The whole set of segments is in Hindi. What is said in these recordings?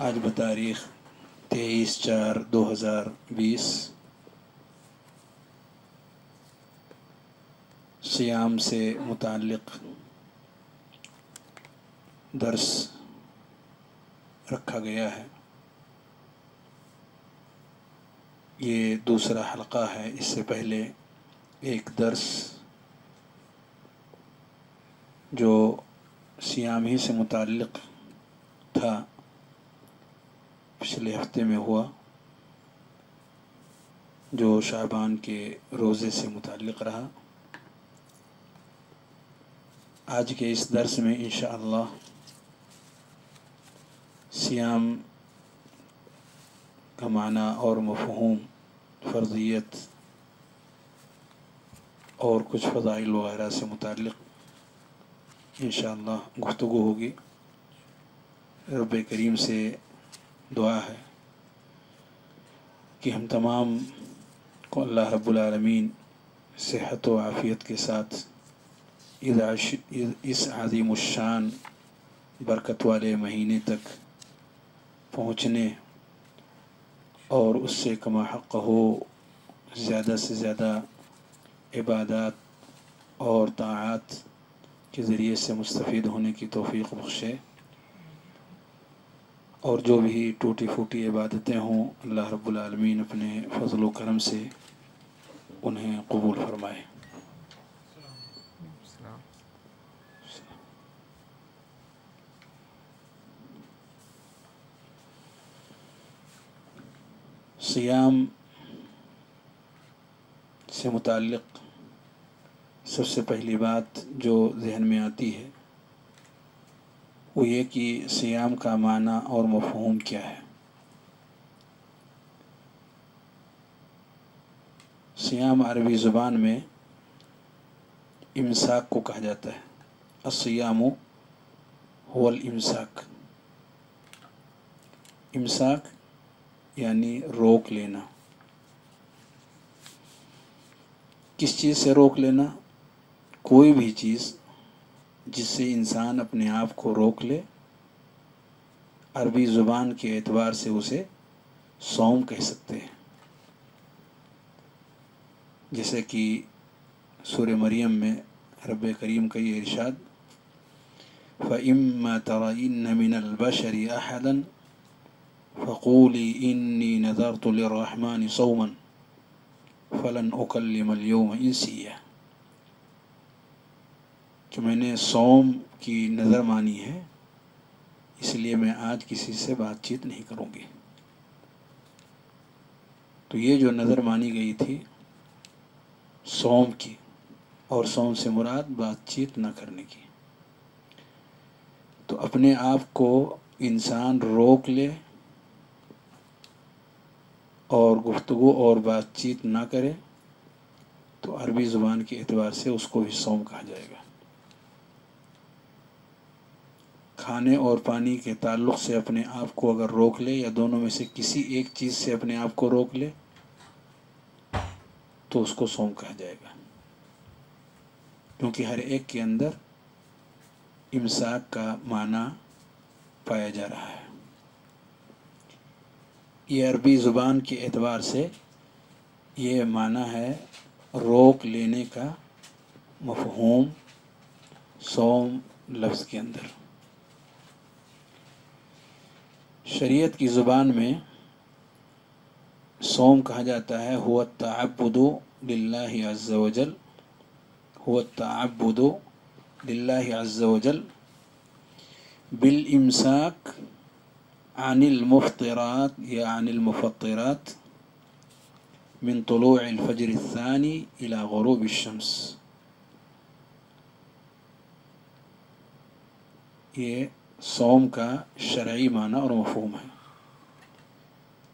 आज बतारीख तेईस चार दो हज़ार बीस सियाम से मुतल्लिक़ दर्स रखा गया है। ये दूसरा हलका है। इससे पहले एक दर्स जो सियाम ही से मुतल्लिक़ था, पिछले हफ़्ते में हुआ, जो शाबान के रोज़े से मुतल्लिक़ रहा। आज के इस दर्स में इंशा सियाम का माना और मफहूम, फ़र्जियत और कुछ फ़ज़ाइल वगैरह से मुतल्लिक़ इंशा गुफ्तु होगी। रब करीम से दुआ है कि हम तमाम को अल्लाह रब्बुल आलमीन सेहत व आफ़ियत के साथ इस आज़ीम शान बरकत वाले महीने तक पहुँचने और उससे कमा हक़ हो ज़्यादा से ज़्यादा इबादत और ताआत के ज़रिए से मुस्तफ़ होने की तोफ़ी बख्शे। और जो भी टूटी फूटी इबादतें हों, अल्लाह रब्बुल अपने फ़ज़ल करम से उन्हें कबूल फरमाए। सियाम से मुतल्लिक़ सबसे पहली बात जो जहन में आती है, वो ये कि सियाम का माना और मफहूम क्या है। सियाम अरबी ज़ुबान में इमसाक को कहा जाता है। असयाम वल इमसाक यानी रोक लेना। किस चीज़ से रोक लेना? कोई भी चीज़ जिससे इंसान अपने आप को रोक ले, अरबी ज़ुबान के एतबार से उसे सौम कह सकते हैं। जैसे कि सूर मरियम में रब करीम का ये इरशाद फ़िम तरीन मिनलबशरी अहदन फ़कूली इन्नी नज़रत लरहमान सौमन फ़लन उकल्लिमल यौम इंसिया कि मैंने सोम की नज़र मानी है, इसलिए मैं आज किसी से बातचीत नहीं करूँगी। तो ये जो नज़र मानी गई थी, सोम की, और सोम से मुराद बातचीत न करने की। तो अपने आप को इंसान रोक ले और गुफ्तु और बातचीत ना करे तो अरबी ज़ुबान के एतबार से उसको भी सोम कहा जाएगा। खाने और पानी के ताल्लुक़ से अपने आप को अगर रोक ले या दोनों में से किसी एक चीज़ से अपने आप को रोक ले तो उसको सोम कहा जाएगा। क्योंकि हर एक के अंदर इमसाक का माना पाया जा रहा है। ये अरबी ज़ुबान के एतबार से ये माना है रोक लेने का मफहूम सोम लफ्ज़ के अंदर। शरीयत की ज़ुबान में सोम कहा जाता है, हुआ अज़्ज़ वजल हुआ लिल्लाहि अज़्ज़ बिल इमसाक अनिल मुफ्तरात या अनिल मुफतरात मिन तलुअ फजर सानी इला गुरूब शम्स ये सोम का शरई माना और मफहूम है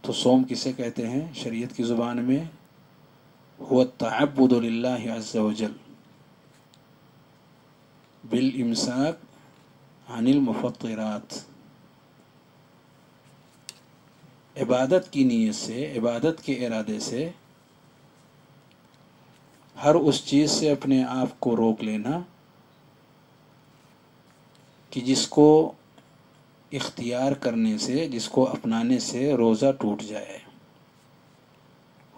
तो सोम किसे कहते हैं शरीयत की ज़ुबान में हुआ तअब्बुदुल्लाह अज़्ज़ा वजल बिल इमसाक अनिल मुफत्तरात इबादत की नीयत से, इबादत के इरादे से हर उस चीज़ से अपने आप को रोक लेना कि जिसको इख्तियार करने से, जिसको अपनाने से रोज़ा टूट जाए।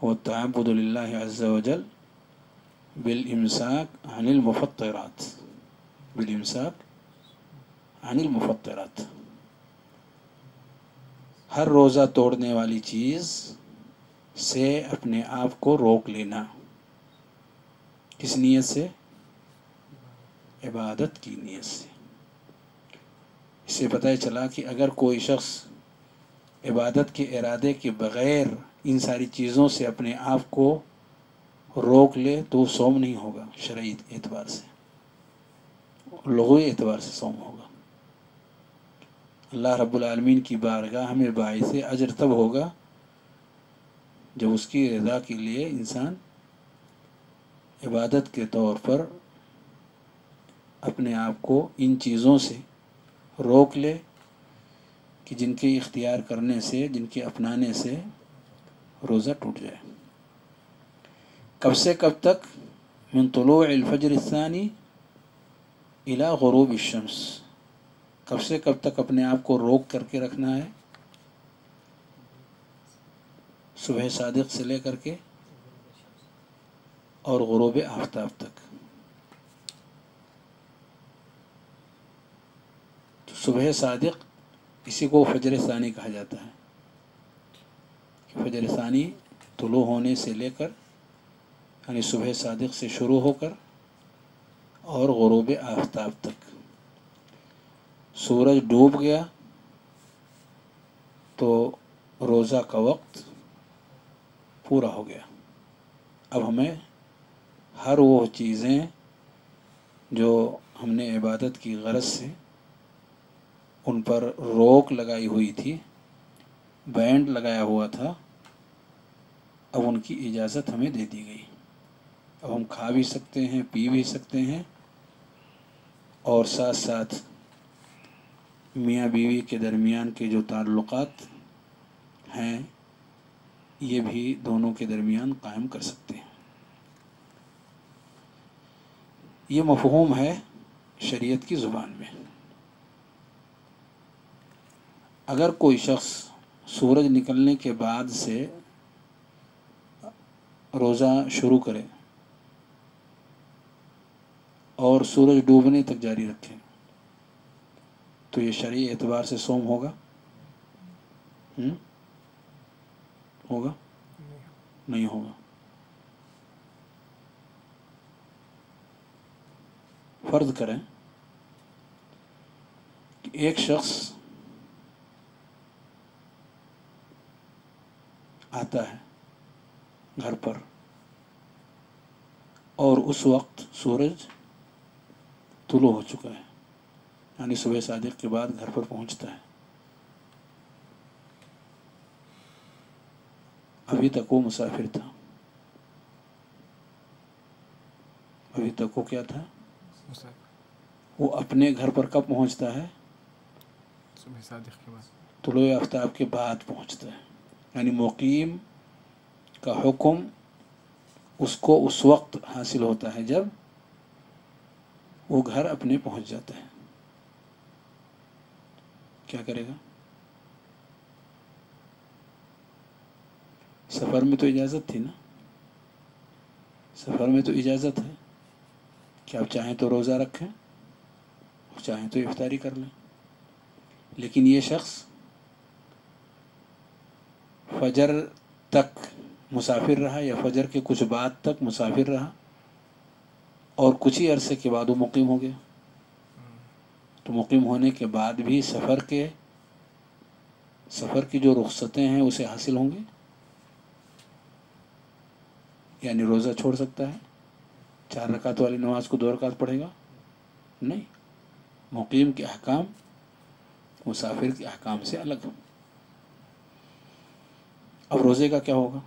होता है अज़्ज़ा बिल इमसाक अनिल मुफत्तरात। बिल इमसाक अनिल मुफत्तरात। हर रोज़ा तोड़ने वाली चीज़ से अपने आप को रोक लेना। किस नीयत से? इबादत की नीयत से। इससे पता चला कि अगर कोई शख्स इबादत के इरादे के बग़ैर इन सारी चीज़ों से अपने आप को रोक ले तो सोम नहीं होगा शरय एतबार से लगो एतबार से सोम होगा। अल्लाह रब्बुल आलमीन की बारगाह में बायस अजर तब होगा जब उसकी रज़ा के लिए इंसान इबादत के तौर पर अपने आप को इन चीज़ों से रोक ले कि जिनके इख्तियार करने से, जिनके अपनाने से रोज़ा टूट जाए। कब से कब तक? मिन तलुफ़जर सानी इला गरूब शम्स कब से कब तक अपने आप को रोक करके रखना है? सुबह सादिक से लेकर के और गरूब आफ्ताब तक। तो सुबह सादिक इसी को फजर सानी कहा जाता है। फजर सानी तुलु होने से लेकर, यानी सुबह सादिक से शुरू होकर और गरूब आफ्ताब तक। सूरज डूब गया तो रोज़ा का वक्त पूरा हो गया। अब हमें हर वो चीज़ें जो हमने इबादत की गरज से, उन पर रोक लगाई हुई थी, बैंड लगाया हुआ था, अब उनकी इजाज़त हमें दे दी गई। अब हम खा भी सकते हैं, पी भी सकते हैं, और साथ साथ मियाँ बीवी के दरमियान के जो ताल्लुक़ात हैं, ये भी दोनों के दरमियान कायम कर सकते हैं। ये मफहूम है शरीयत की ज़ुबान में। अगर कोई शख्स सूरज निकलने के बाद से रोज़ा शुरू करे और सूरज डूबने तक जारी रखे तो ये शरीय एतबार से सोम होगा हुँ? हम्म? होगा नहीं होगा फ़र्ज़ करें कि एक शख्स आता है घर पर और उस वक्त सूरज तुलो हो चुका है यानी सुबह सादिक के बाद घर पर पहुँचता है। अभी तक वो मुसाफिर था। अभी तक वो क्या था? वो अपने घर पर कब पहुँचता है? सुबह सादिक के बाद। तुलो आफ्ताब के बाद पहुँचता है। यानी मुकीम का हुक्म उसको उस वक्त हासिल होता है जब वो घर अपने पहुँच जाता है। क्या करेगा? सफ़र में तो इजाज़त थी ना? सफ़र में तो इजाज़त है। कि आप चाहें तो रोज़ा रखें, और चाहें तो इफ्तारी कर लें। लेकिन ये शख्स फजर तक मुसाफिर रहा या फजर के कुछ बाद तक मुसाफिर रहा, और कुछ ही अरसे के बाद वो मुकीम हो गया। तो मुकीम होने के बाद भी सफ़र के, सफ़र की जो रुख्सतें हैं, उसे हासिल होंगे? यानी रोज़ा छोड़ सकता है? चार रकात वाली नमाज़ को दो रकात पढ़ेगा? नहीं। मुकीम के अहकाम, मुसाफिर के अहकाम से अलग हैं। अब रोज़े का क्या होगा?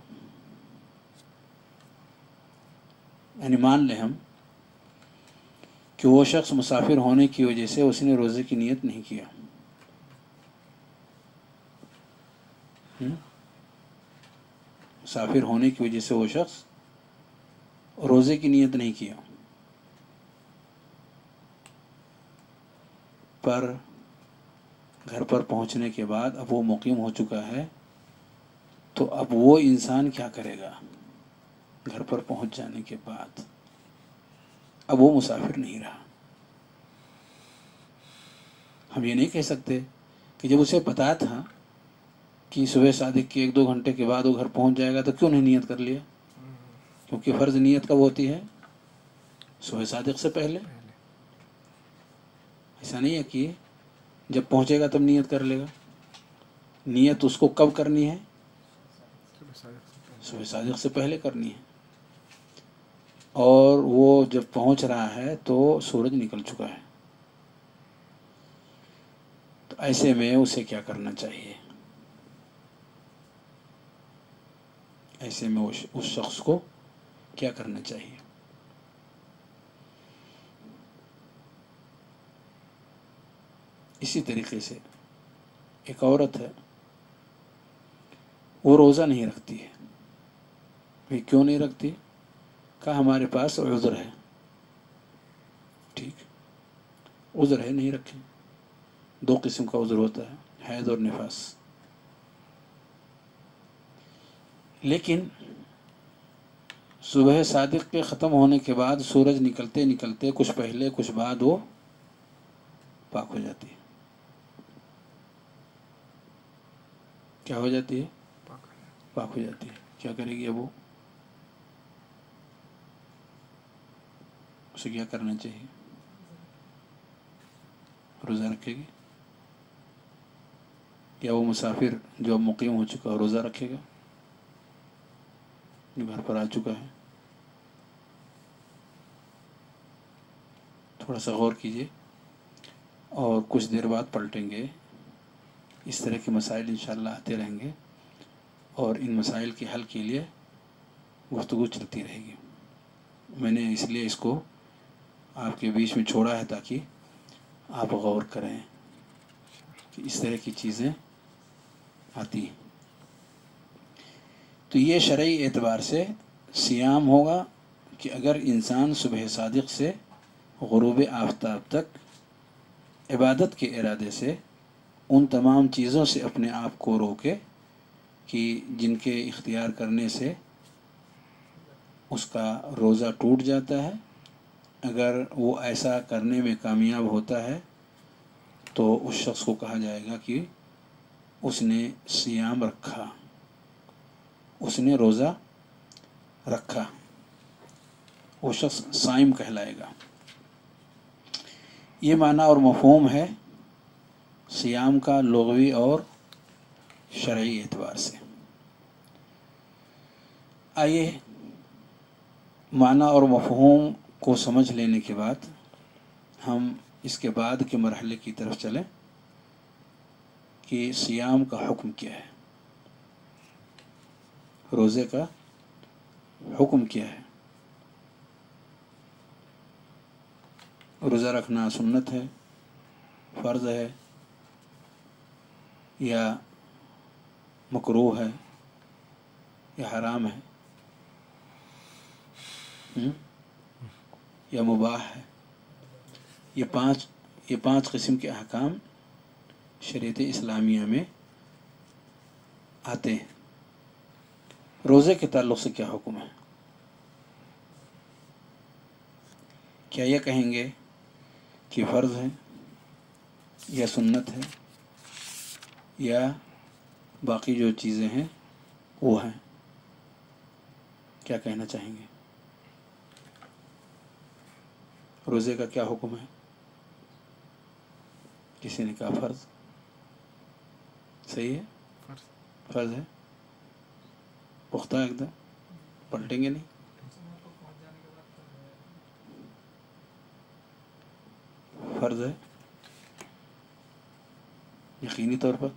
यानी मान लें हम कि वो शख्स मुसाफिर होने की वजह से उसने रोज़े की नीयत नहीं किया? मुसाफिर होने की वजह से वो शख्स रोज़े की नीयत नहीं किया। पर घर पर पहुँचने के बाद अब वो मुकीम हो चुका है तो अब वो इंसान क्या करेगा? घर पर पहुँच जाने के बाद। अब वो मुसाफिर नहीं रहा। हम ये नहीं कह सकते कि जब उसे पता था कि सुबह शादी के एक दो घंटे के बाद वो घर पहुँच जाएगा तो क्यों नहीं नियत कर लिया? क्योंकि फ़र्ज़ नियत कब होती है? सुबह सादिक से पहले। ऐसा नहीं है कि जब पहुंचेगा तब नियत कर लेगा। नियत उसको कब करनी है? सुबह सादिक से पहले करनी है। और वो जब पहुँच रहा है तो सूरज निकल चुका है। तो ऐसे में उसे क्या करना चाहिए? ऐसे में उस, उस शख्स को क्या करना चाहिए? इसी तरीके से एक औरत है वो रोज़ा नहीं रखती है। वे क्यों नहीं रखती? कहा हमारे पास उज़र है। ठीक? उज़र है नहीं रखें। दो किस्म का उज़र होता है हैद और निफास। लेकिन सुबह सादिक के ख़त्म होने के बाद सूरज निकलते निकलते कुछ पहले कुछ बाद वो पाक हो जाती है। क्या हो जाती है। पाक हो जाती है। क्या करेगी अब वो? उसे क्या करना चाहिए? रोज़ा रखेगी? या वो मुसाफिर जो अब मुकीम हो चुका है, रोज़ा रखेगा? जो घर पर आ चुका है। थोड़ा सा गौर कीजिए। और कुछ देर बाद पलटेंगे। इस तरह के मसाइल इंशाल्लाह आते रहेंगे। और इन मसाइल के हल के लिए गुफ्तगु चलती रहेगी। मैंने इसलिए इसको आपके बीच में छोड़ा है ताकि आप गौर करें कि इस तरह की चीज़ें आती हैं। तो ये शरई एतबार से सियाम होगा कि अगर इंसान सुबह सादिक से गुरूब आफ्ताब तक इबादत के इरादे से उन तमाम चीज़ों से अपने आप को रोके कि जिनके इख्तियार करने से उसका रोज़ा टूट जाता है अगर वो ऐसा करने में कामयाब होता है तो उस शख्स को कहा जाएगा कि उसने सियाम रखा। उसने रोज़ा रखा। वो शख्स साइम कहलाएगा। ये माना और मफहम है सियाम का लगवी और शरई एतबार से। आइए, माना और मफहूम को समझ लेने के बाद हम इसके बाद के मरहले की तरफ़ चलें कि सियाम का हुक्म क्या है। रोज़े का हुक्म क्या है। रोज़ा रखना सुन्नत है, फ़र्ज़ है, या मकरूह है, या हराम है। हुँ? या मुबाह है। ये पाँच ये पाँच किस्म के अहकाम शरीत इस्लामिया में आते हैं। रोज़े के ताल्लुक़ से क्या हुक्म है? क्या ये कहेंगे कि फ़र्ज़ है, या सुन्नत है, या बाकी जो चीज़ें हैं, वो हैं? क्या कहना चाहेंगे? रोज़े का क्या हुक्म है? किसी ने कहा फ़र्ज़। सही है? फ़र्ज़। है? पुख्ता एकदम? पलटेंगे नहीं? फ़र्ज़ है? यकीनी तौर पर।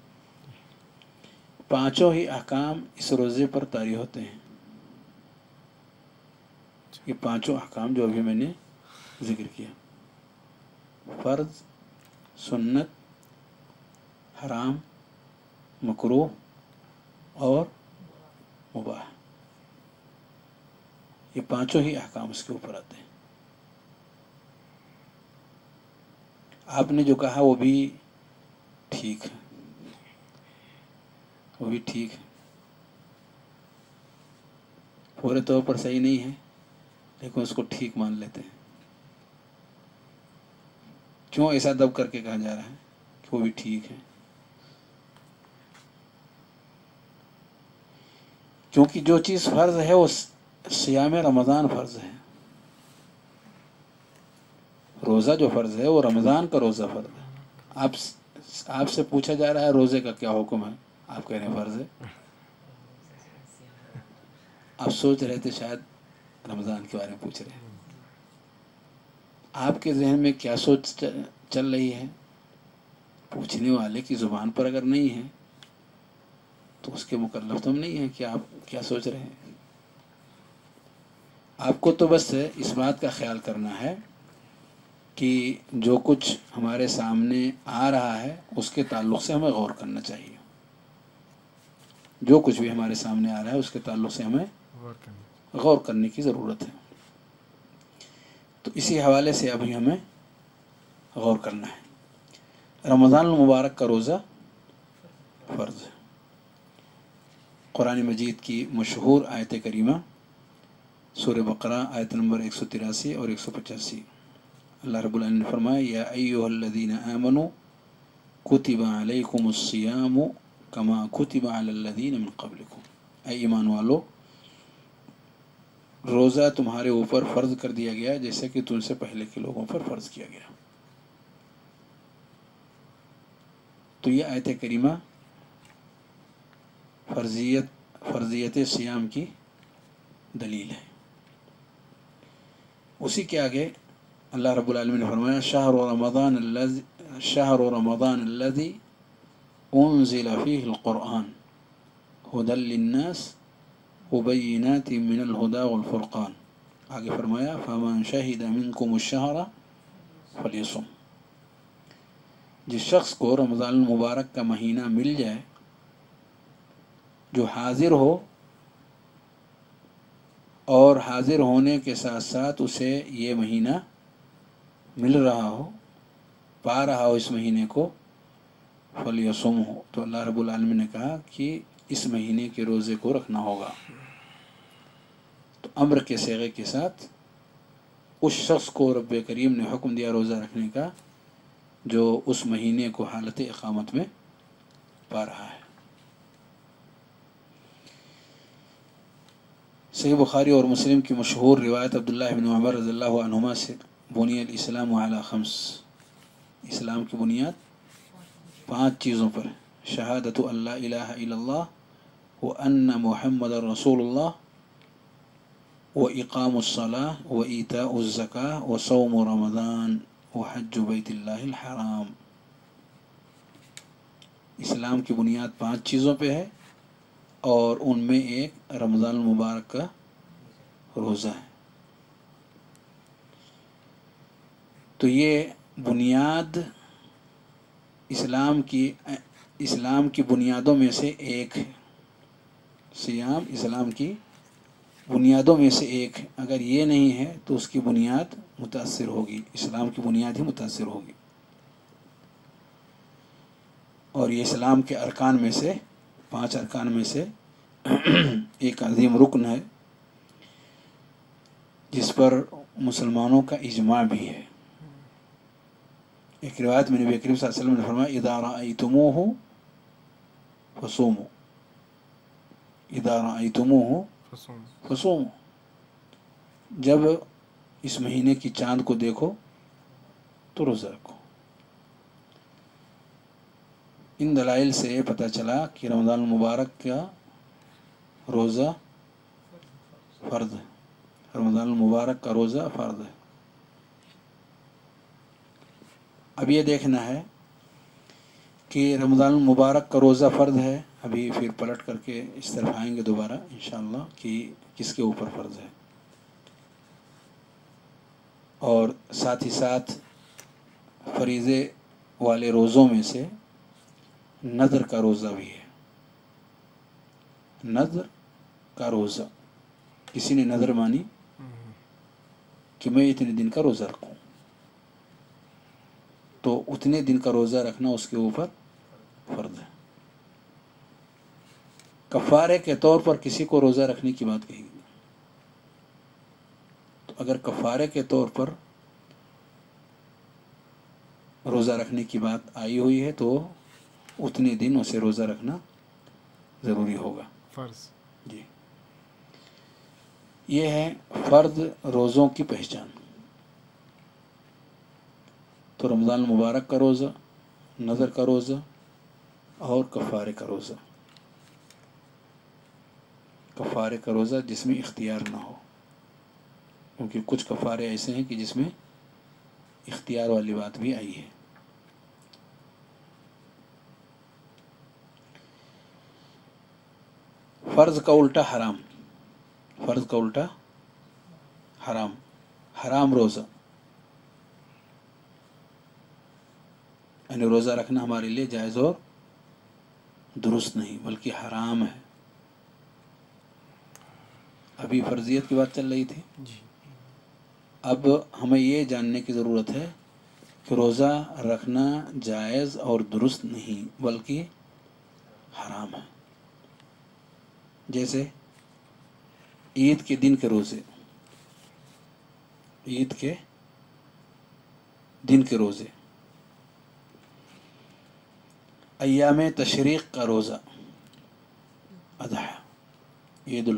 पाँचों ही अहकाम इस रोज़े पर तारी होते हैं। ये पाँचों अहकाम जो अभी मैंने ज़िक्र किया। फ़र्ज़, सुन्नत, हराम मकरू और मुबाह। ये पाँचों ही अहकाम उसके ऊपर आते हैं। आपने जो कहा वो भी ठीक है। वो भी ठीक है। पूरे तौर पर सही नहीं है, लेकिन उसको ठीक मान लेते हैं। क्यों ऐसा दब करके कहा जा रहा है? कि वो भी ठीक है। क्योंकि जो चीज़ फ़र्ज़ है, वो सियाम रमज़ान फ़र्ज़ है। रोज़ा जो फ़र्ज़ है, वो रमज़ान का रोज़ा फ़र्ज़ है। आप आपसे पूछा जा रहा है, रोज़े का क्या हुक्म है? आप कह रहे हैं फ़र्ज़ है। आप सोच रहे थे शायद रमज़ान के बारे में पूछ रहे हैं। आपके जहन में क्या सोच चल रही है? पूछने वाले की ज़ुबान पर अगर नहीं है तो उसके मुकल्लफ तो हम नहीं है कि आप क्या सोच रहे हैं। आपको तो बस इस बात का ख्याल करना है कि जो कुछ हमारे सामने आ रहा है उसके ताल्लुक से हमें गौर करना चाहिए। जो कुछ भी हमारे सामने आ रहा है उसके ताल्लुक से हमें गौर करने की ज़रूरत है। तो इसी हवाले से अभी हमें गौर करना है। रमज़ान मुबारक का रोज़ा फ़र्ज़ कुरान मजीद की मशहूर आयत करीमा सूर बकरा, आयत नंबर एक सौ तिरासी और एक सौ पचासी। अल्लाह रब्बुल ने फरमाया, या अय्युहल्लज़ीना आमनु कमा कुतिबा अलल्लज़ीना मिन ईमान वालो रोज़ा तुम्हारे ऊपर फ़र्ज़ कर दिया गया जैसे कि तुमसे पहले के लोगों पर फ़र्ज़ किया गया। तो ये आयत करीमा फ़र्जियत फ़र्जियत सियाम की दलील है। उसी के आगे अल्लाह रब्बुल आलमीन ने फरमाया, शहर अल्लज़ी शहर अल्लज़ी उनज़िल फ़ीहि अल-क़ुरआन हुदल लिन्नास वबयिनात मिनल हुदा वल आगे फरमाया फमन शहिद मिनकुम अश-शहरा फलियसुम जिस शख्स को रमज़ान मुबारक का महीना मिल जाए जो हाजिर हो और हाजिर होने के साथ साथ उसे ये महीना मिल रहा हो पा रहा हो इस महीने को फलियसुम हो तो अल्लाह रब्बुल आलमीन ने कहा कि इस महीने के रोज़े को रखना होगा तो अम्र के सेगे के साथ, उस शख्स को रब करीम ने हुक्म दिया रोज़ा रखने का, जो उस महीने को हालत इक़ामत में पा रहा है। सही बुखारी और मुस्लिम की मशहूर रिवायत अब्दुल्ला बिन उमर अन्हुमा से अला खम्स। इस्लाम की बुनियाद पाँच चीज़ों पर शहादत अल्ला इलाहा इल्लल्लाह व अन्न मुहम्मद रसूलुल्लाह व इक़ामुस्सलाह व ईताउज़्ज़का व सौम रमज़ान व हज बैतिल्लाहिल हराम इस्लाम की बुनियाद पाँच चीज़ों पे है और उनमें एक रमज़ान मुबारक का रोज़ा है। तो ये बुनियाद इस्लाम की इस्लाम की बुनियादों में से एक है। सियाम इस्लाम की बुनियादों में से एक अगर ये नहीं है तो उसकी बुनियाद मुतासर होगी। इस्लाम की बुनियाद ही मुतासर होगी। और ये इस्लाम के अरकान में से, पाँच अरकान में से एक अजीम रुकन है, जिस पर मुसलमानों का इजमा भी है। एक रिवायत में नबी करीम वसल्लम ने फरमाया इदारा तुमो हो फसोमो। इदारा तुमो हो जब इस महीने की चाँद को देखो तो रोज़ा रखो। इन दलाइल से पता चला कि रमज़ान मुबारक का रोज़ा फ़र्द है। रमज़ान मुबारक का रोज़ा फ़र्द है। अब ये देखना है कि रमज़ान मुबारक का रोज़ा फ़र्द है अभी फिर पलट करके इस तरफ़ आएँगे दोबारा इन कि किसके ऊपर फ़र्ज़ है। और साथ ही साथ फरीज़े वाले रोज़ों में से नज़र का रोज़ा भी है। नज़र का रोज़ा। किसी ने नज़र मानी? कि मैं इतने दिन का रोज़ा रखूँ। तो उतने दिन का रोज़ा रखना उसके ऊपर फ़र्ज़ है। कफ़ारे के तौर पर किसी को रोज़ा रखने की बात कही तो अगर कफ़ारे के तौर पर रोज़ा रखने की बात आई हुई है तो उतने दिन उसे रोज़ा रखना ज़रूरी होगा। फ़र्ज़। जी। ये है फ़र्द रोज़ों की पहचान। तो रमज़ान मुबारक का रोज़ा नज़र का रोज़ा और कफ़ारे का रोज़ा। कफ़ारे का रोज़ा जिसमें इख्तियार ना हो। क्योंकि कुछ कफ़ारे ऐसे हैं कि जिसमें इख्तियार वाली बात भी आई है। फ़र्ज़ का उल्टा हराम। फ़र्ज़ का उल्टा हराम। हराम रोज़ा। यानी रोज़ा रखना हमारे लिए जायज़ और दुरुस्त नहीं, बल्कि हराम है। अभी फर्जियत की बात चल रही थी। जी। अब हमें ये जानने की ज़रूरत है कि रोज़ा रखना जायज़ और दुरुस्त नहीं बल्कि हराम है। जैसे ईद के दिन के रोज़े। ईद के दिन के रोज़े। अयाम तशरीक़ का रोज़ा। अदहा ईद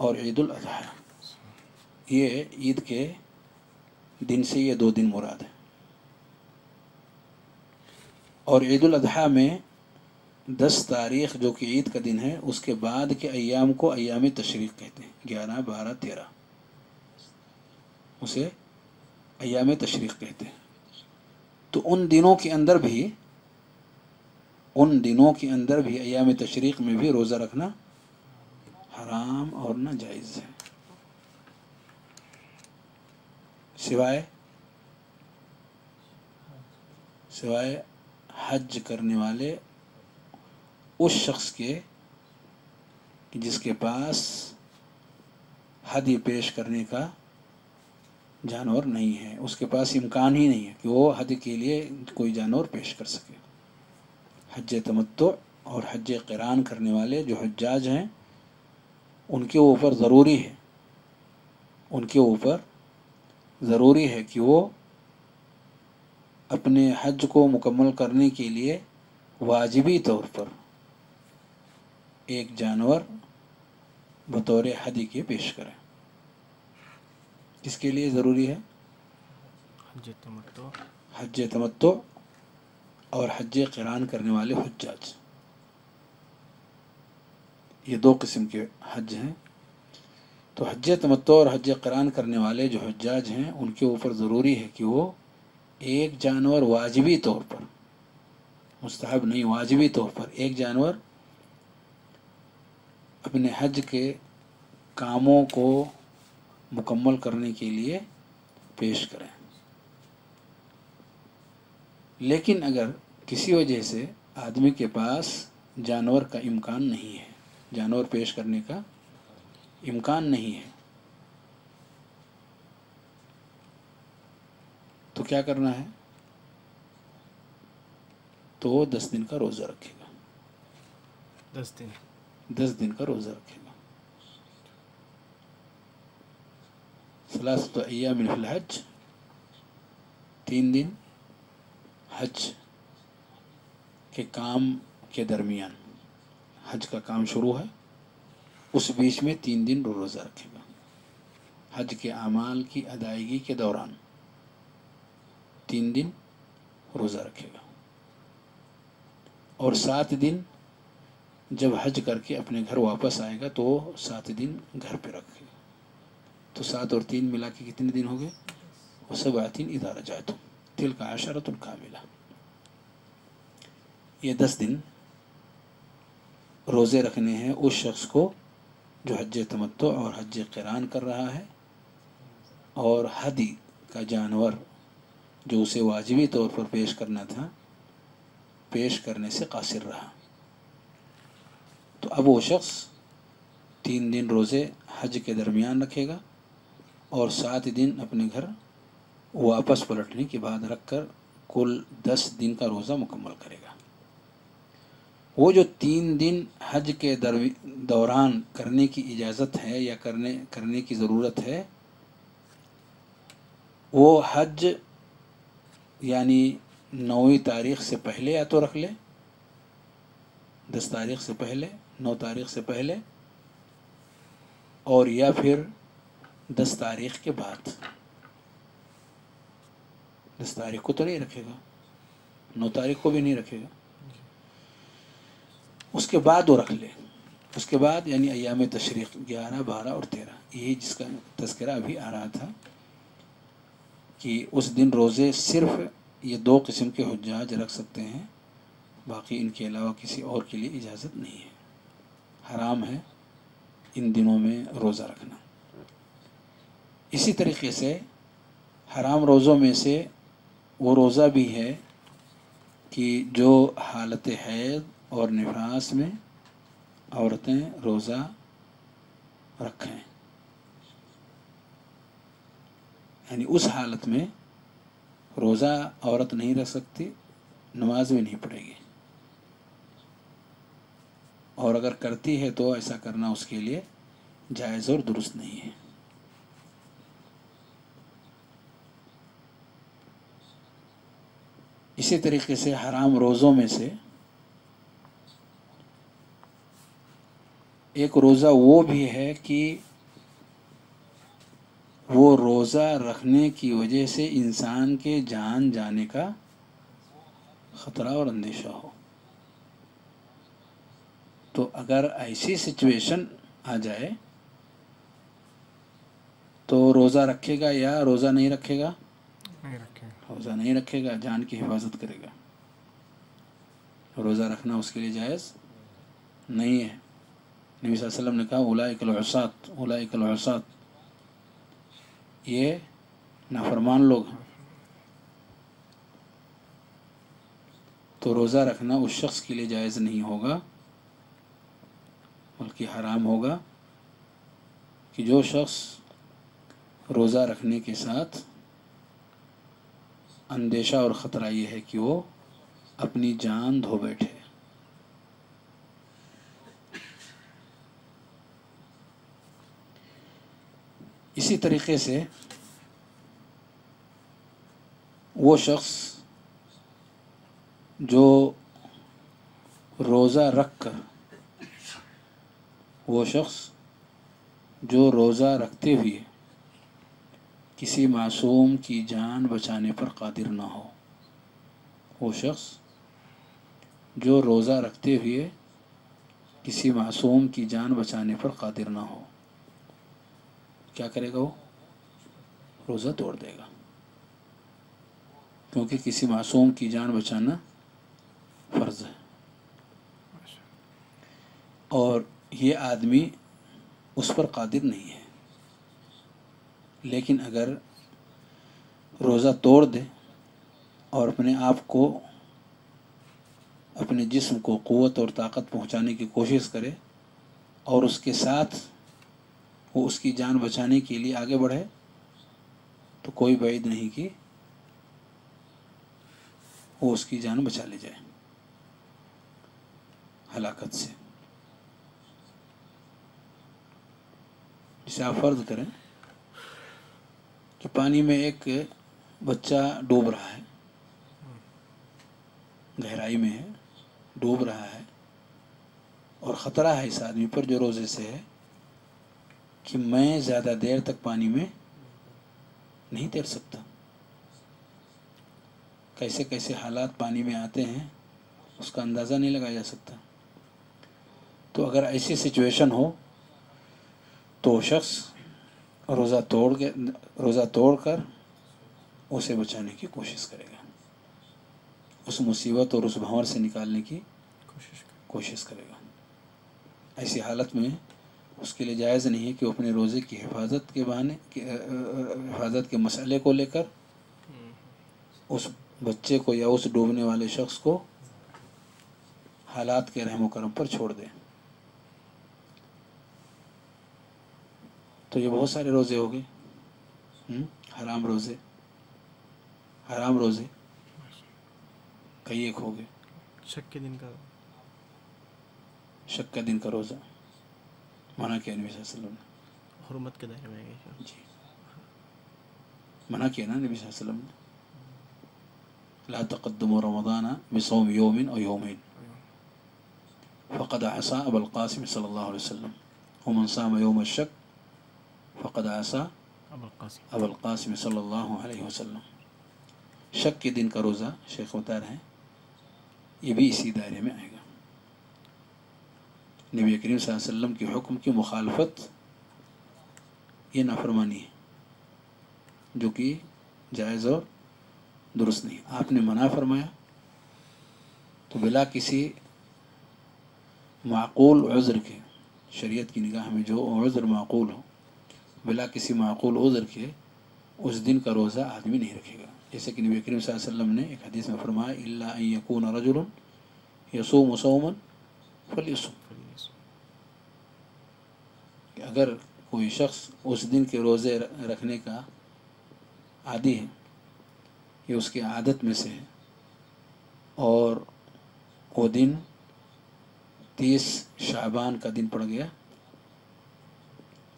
और ईद अजहा। ये ईद के दिन से ये दो दिन मुराद है। और ईद अजहा में दस तारीख जो कि ईद का दिन है, उसके बाद के अयाम को अयाम तशरीक़ कहते हैं। ग्यारह, बारह, तेरह। उसे अयाम तशरीक़ कहते हैं। तो उन दिनों के अंदर भी, उन दिनों के अंदर भी अयाम तशरीक़ में भी रोज़ा रखना हराम और नाजायज़ है। सिवाय सिवाय हज करने वाले उस शख्स के कि जिसके पास हदी पेश करने का जानवर नहीं है। उसके पास इम्कान ही नहीं है कि वो हद के लिए कोई जानवर पेश कर सके। हज तमत्तो और हज क़रान करने वाले जो हजाज हैं उनके ऊपर ज़रूरी है। उनके ऊपर ज़रूरी है कि वो अपने हज को मुकम्मल करने के लिए वाजिबी तौर पर एक जानवर बतौर हदी के पेश करें। किसके लिए ज़रूरी है? हज तमत्तो। हज तमत्तो और हज क़रान करने वाले हज्जाज। ये दो किस्म के हज हैं। तो हज तमत्तो और हज क़रान करने वाले जो हजाज हैं, उनके ऊपर ज़रूरी है कि वो एक जानवर वाजबी तौर पर, मुस्तहब नहीं, वाजबी तौर पर एक जानवर अपने हज के कामों को मुकम्मल करने के लिए पेश करें। लेकिन अगर किसी वजह से आदमी के पास जानवर का इम्कान नहीं है जानवर पेश करने का इम्कान नहीं है। तो क्या करना है? तो वो दस दिन का रोज़ा रखेगा। दस दिन। दस दिन का रोज़ा रखेगा। सलासत अयाम हज। तीन दिन हज के काम के दरमियान। हज का काम शुरू है, उस बीच में तीन दिन रोज़ा रखेगा। हज के अमाल की अदायगी के दौरान तीन दिन रोज़ा रखेगा। और सात दिन जब हज करके अपने घर वापस आएगा तो सात दिन घर पे रखेगा। तो सात और तीन मिला के कितने दिन हो गए? वो सब आतीन इधारा जातुम तिल का आशरतुल कामिला। ये दस दिन रोज़े रखने हैं उस शख्स को जो हज तमत्तो और हज करान कर रहा है और हदी का जानवर जो उसे वाजिबी तौर पर पेश करना था, पेश करने से कासिर रहा। तो अब वो शख्स तीन दिन रोज़े हज के दरमियान रखेगा और सात दिन अपने घर वापस पलटने के बाद रखकर कुल दस दिन का रोज़ा मुकम्मल करेगा। वो जो तीन दिन हज के दौरान करने की इजाज़त है या करने करने की ज़रूरत है, वो हज यानी नौवीं तारीख से पहले या तो रख ले, दस तारीख से पहले, नौ तारीख से पहले, और या फिर दस तारीख के बाद। दस तारीख को तो नहीं रखेगा, नौ तारीख को भी नहीं रखेगा। उसके बाद वो रख ले। उसके बाद, यानी अयाम तशरीक़ ग्यारह, बारह और तेरह यही जिसका तस्करा अभी आ रहा था कि उस दिन रोज़े सिर्फ़ ये दो किस्म के हजाज रख सकते हैं, बाकी इनके अलावा किसी और के लिए इजाज़त नहीं है। हराम है इन दिनों में रोज़ा रखना। इसी तरीके से हराम रोज़ों में से वो रोज़ा भी है कि जो हालत हैद और निफास में औरतें रोज़ा रखें। यानी उस हालत में रोज़ा औरत नहीं रख सकती, नमाज़ भी नहीं पड़ेगी और अगर करती है तो ऐसा करना उसके लिए जायज़ और दुरुस्त नहीं है। इसी तरीके से हराम रोज़ों में से एक रोज़ा वो भी है कि वो रोज़ा रखने की वजह से इंसान के जान जाने का ख़तरा और अंदेशा हो। तो अगर ऐसी सिचुएशन आ जाए तो रोज़ा रखेगा या रोज़ा नहीं रखेगा? नहीं रखेगा। रोज़ा नहीं रखेगा जान की हिफाजत करेगा। रोज़ा रखना उसके लिए जायज़ नहीं है। नबी वसल्लम ने कहा उलाइकलसात उलाइकलसात ये नाफरमान लोग हैं तो रोज़ा रखना उस शख्स के लिए जायज़ नहीं होगा बल्कि हराम होगा कि जो शख्स रोज़ा रखने के साथ अंदेशा और ख़तरा ये है कि वो अपनी जान धो बैठे इसी तरीके से वो शख्स जो रोज़ा रख कर वो शख्स जो रोज़ा रखते हुए किसी मासूम की जान बचाने पर कादिर ना हो, वो शख्स जो रोज़ा रखते हुए किसी मासूम की जान बचाने पर कादिर ना हो। क्या करेगा वो? रोज़ा तोड़ देगा। क्योंकि किसी मासूम की जान बचाना फ़र्ज़ है। और ये आदमी उस पर कादिर नहीं है। लेकिन अगर रोज़ा तोड़ दे और अपने आप को, अपने जिस्म को क़वत और ताकत पहुँचाने की कोशिश करे और उसके साथ वो उसकी जान बचाने के लिए आगे बढ़े तो कोई बैद नहीं कि वो उसकी जान बचा ले जाए हलाकत से। जिसे आप फ़र्ज़ करें कि पानी में एक बच्चा डूब रहा है, गहराई में है, डूब रहा है और ख़तरा है इस आदमी पर जो रोज़े से है। कि मैं ज़्यादा देर तक पानी में नहीं तैर सकता। कैसे कैसे हालात पानी में आते हैं उसका अंदाज़ा नहीं लगाया जा सकता। तो अगर ऐसी सिचुएशन हो तो शख्स रोज़ा तोड़ के रोज़ा तोड़ कर उसे बचाने की कोशिश करेगा। उस मुसीबत और उस भंवर से निकालने की कोशिश कोशिश करेगा। ऐसी हालत में उसके लिए जायज़ नहीं है कि वो अपने रोज़े की हिफाजत के बहाने के हिफाजत के मसले को लेकर उस बच्चे को या उस डूबने वाले शख्स को हालात के रहम करम पर छोड़ दें। तो ये बहुत सारे रोज़े हो गए। हम्म, हराम रोज़े। हराम रोज़े। कई एक हो गए। शक के दिन का। शक का दिन का रोज़ा। मना किया नबी सल्लल्लाहु अलैहि वसल्लम ने हुरमत के दायरे में आएगा क्या जी मना किया ना नबी सल्लल्लाहु अलैहि वसल्लम ने ला तक़द्दमु रमज़ान बिसौम यौमिन और यौमिन फ़क़द असा अबुल क़ासिम सल्लल्लाहु अलैहि वसल्लम वमन साम यौम शक फ़क़द असा अबुल कासिम अबुल क़ासिम सल्लल्लाहु अलैहि वसल्लम शक के दिन का रोज़ा शेख बता रहे हैं ये भी इसी दायरे में आएगा नबी करीम वसल्लम के हुक्म की मुखालफत ये नाफरमानी है, जो कि जायज़ और दुरुस्त नहीं। आपने मना फरमाया तो बिला किसी माकूल उज़्र के, शरीयत की निगाह में जो उज़्र माकूल हो, बिला किसी माकूल उज़र के, उस दिन का रोज़ा आदमी नहीं रखेगा। जैसे कि नबी करीम वसल्लम ने एक हदीस में फरमाया यकून रजुलन यसूम सौमन फलियसुम। कि अगर कोई शख्स उस दिन के रोज़े रखने का आदि है, ये उसकी आदत में से है, और वो दिन तीस शाबान का दिन पड़ गया,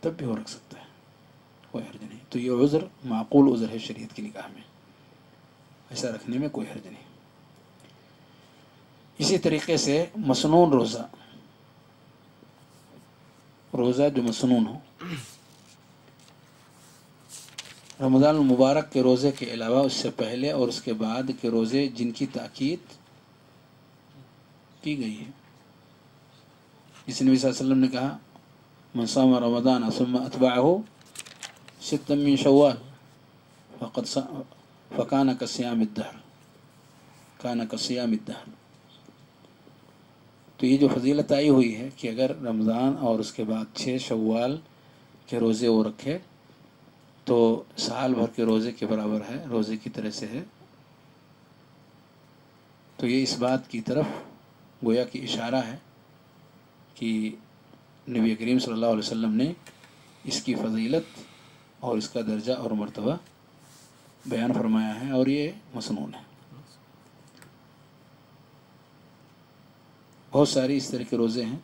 तब भी वो रख सकता है। कोई हर्ज नहीं। तो ये उज़्र, माकूल उज़्र है शरीयत की निगाह में। ऐसा रखने में कोई हर्ज नहीं। इसी तरीके से मसनून रोज़ा। रोज़ा जो मसनून हो। रमज़ान मुबारक के रोज़े के अलावा उससे पहले और उसके बाद के रोज़े जिनकी ताकीद की गई है। इस नबी वसल्लम ने कहा मनसाम रमज़ान असम अतबा हो सितमिन शवाल फ़कत फ़कान कस्याम दहर, काना कस्याम दहर। तो ये जो फजीलत आई हुई है कि अगर रमज़ान और उसके बाद छः शवाल के रोज़े वो रखे तो साल भर के रोज़े के बराबर है, रोज़े की तरह से है। तो ये इस बात की तरफ़ गोया की इशारा है कि नबी करीम सल्लल्लाहु अलैहि वसल्लम ने इसकी फजीलत और इसका दर्जा और मरतबा बयान फरमाया है और ये मसनून है। बहुत सारी इस तरह के रोज़े हैं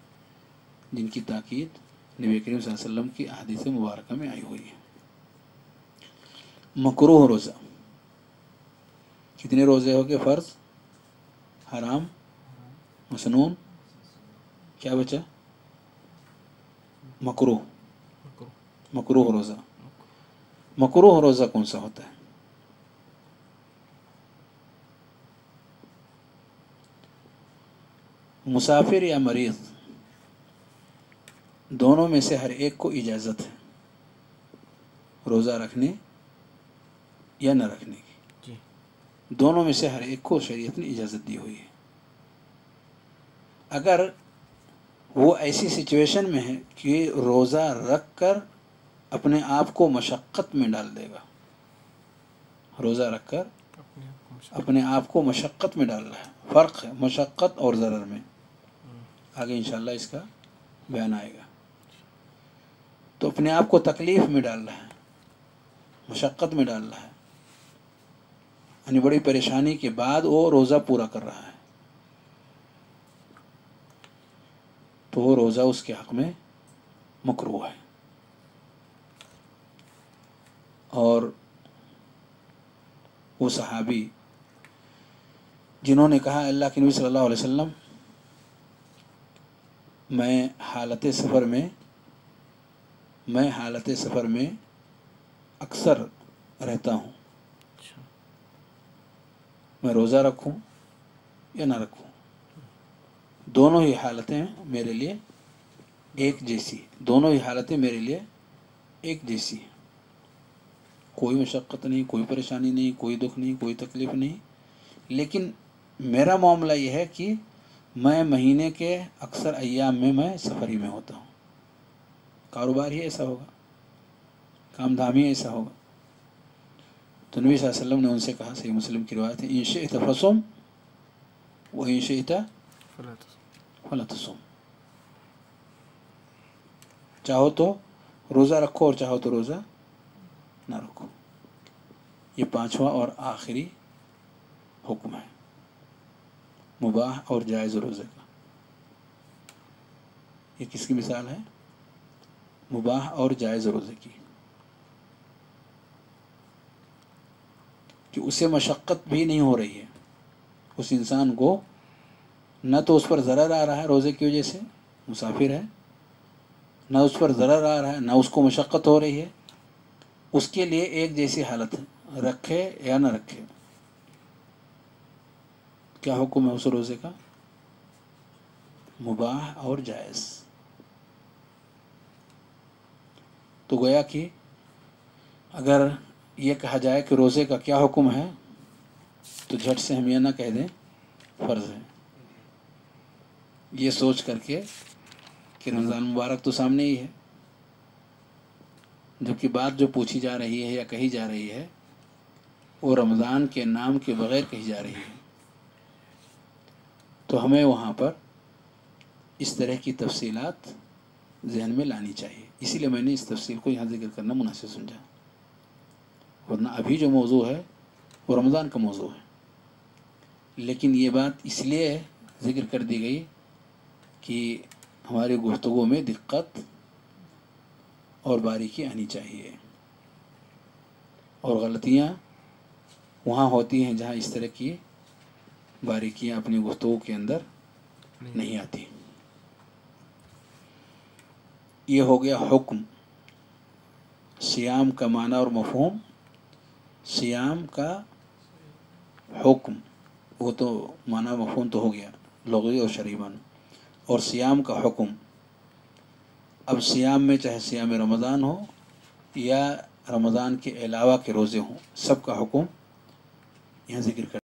जिनकी ताकीद नबी करीम वसल्लम की अदीस मुबारक में आई हुई है। मकरूह रोज़ा। कितने रोज़े हो गए फ़र्ज़? हराम मसनून क्या बचा? मकरूह। मकरूह रोज़ा। मकरूह रोज़ा कौन सा होता है? मुसाफिर या मरीज़ दोनों में से हर एक को इजाज़त है रोज़ा रखने या न रखने की। दोनों में से हर एक को शरीयत ने इजाज़त दी हुई है। अगर वो ऐसी सिचुएशन में है कि रोज़ा रख कर अपने आप को मशक्क़त में डाल देगा रोज़ा रख कर अपने आप को मशक्क़त। में डाल रहा है। फ़र्क है मशक्क़त और ज़रर में। आगे इंशाल्लाह इसका बयान आएगा। तो अपने आप को तकलीफ़ में डाल रहा है मशक्क़त में डाल रहा है। यानी बड़ी परेशानी के बाद वो रोज़ा पूरा कर रहा है। तो वो रोज़ा उसके हक़ में मकरू है। और वो सहाबी जिन्होंने कहा अल्लाह के नबी सल्लल्लाहु अलैहि वसल्लम मैं हालत सफ़र में मैं हालत सफ़र में अक्सर रहता हूँ। अच्छा। मैं रोज़ा रखूँ या ना रखूँ? दोनों ही हालतें मेरे लिए एक जैसी दोनों ही हालतें मेरे लिए एक जैसी हैं। कोई मशक्क़त नहीं, कोई परेशानी नहीं, कोई दुख नहीं, कोई तकलीफ़ नहीं। लेकिन मेरा मामला यह है कि मैं महीने के अक्सर अयाम में मैं सफरी में होता हूँ। कारोबार ही ऐसा होगा काम धाम ही ऐसा होगा। तो नबी वसल्लम ने उनसे कहा, सही मुस्लिम की रिवायत है इंश फसुम वो इंश फला तसुम फला तसुम चाहो तो रोज़ा रखो और चाहो तो रोज़ा ना रखो ये पांचवा और आखिरी हुक्म है। मुबाह और जायज़ रोज़े का। ये किसकी मिसाल है? मुबाह और जायज़ रोज़े की। कि उसे मशक्क़त भी नहीं हो रही है। उस इंसान को न तो उस पर ज़रर आ रहा है रोज़े की वजह से, मुसाफिर है। न उस पर ज़रर आ रहा है, न उसको मशक्क़त हो रही है। उसके लिए एक जैसी हालत है। रखे या न रखे। क्या हुक्म है उस रोज़े का? मुबाह और जायज़। तो गोया कि अगर ये कहा जाए कि रोज़े का क्या हुक्म है तो झट से हम यह ना कह दें, फ़र्ज़ है। ये सोच करके कि रमज़ान मुबारक तो सामने ही है। जबकि बात जो पूछी जा रही है या कही जा रही है, वो रमज़ान के नाम के बगैर कही जा रही है। तो हमें वहाँ पर इस तरह की तफसीलात जहन में लानी चाहिए। इसीलिए मैंने इस तफसील को यहाँ ज़िक्र करना मुनासिब समझा। वरना अभी जो मौजू है, वो रमज़ान का मौजू है। लेकिन ये बात इसलिए ज़िक्र कर दी गई कि हमारी गुफ्तगु में दिक्कत और बारीकी आनी चाहिए। और गलतियाँ वहाँ होती हैं जहाँ इस तरह की बारीकियाँ अपनी गुफ्तगु के अंदर नहीं आती। ये हो गया हुक्म। सियाम का माना और मफहम। सियाम का हुक्म। वो तो माना मफहम तो हो गया लगी और शरीबान। और सियाम का हुक्म। अब सियाम में, चाहे सियाम रमज़ान हो या रमज़ान के अलावा के रोज़े हों सब का हुक्म यहाँ ज़िक्र कर